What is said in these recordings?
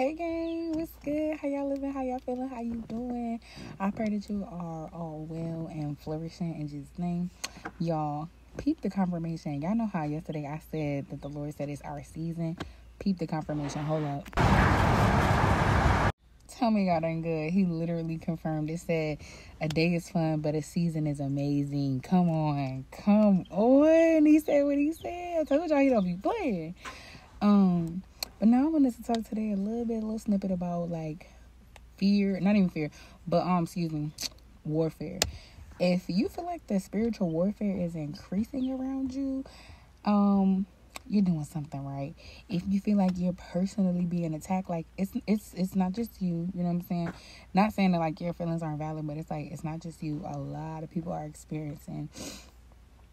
Hey gang, what's good? How y'all living? How y'all feeling? How you doing? I pray that you are all well and flourishing in Jesus' name. Y'all, peep the confirmation. Y'all know how yesterday I said that the Lord said it's our season. Peep the confirmation. Hold up. Tell me God ain't good. He literally confirmed it said a day is fun, but a season is amazing. Come on. Come on. He said what he said. I told y'all he don't be playing. Um but now I wanted to talk today a little bit, a little snippet about like fear, not even fear, but um, excuse me, warfare. If you feel like the spiritual warfare is increasing around you, um, you're doing something right. If you feel like you're personally being attacked, like it's it's it's not just you, you know what I'm saying? Not saying that like your feelings aren't valid, but it's like it's not just you. A lot of people are experiencing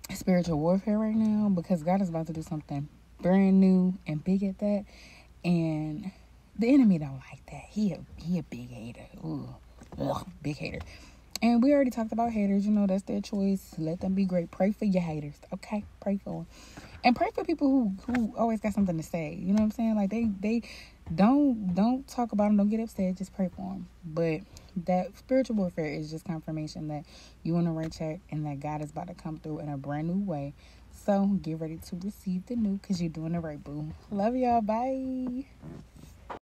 spiritual warfare right now because God is about to do something brand new and big at that. And the enemy don't like that. He a he a big hater. Ooh, ugh, big hater. And we already talked about haters. You know that's their choice. Let them be great. Pray for your haters. Okay, pray for them, and pray for people who who always got something to say. You know what I'm saying? Like they they don't don't talk about them. Don't get upset. Just pray for them. But that spiritual warfare is just confirmation that you on the right track and that God is about to come through in a brand new way. So get ready to receive the new because you're doing the right, boo. Love y'all. Bye.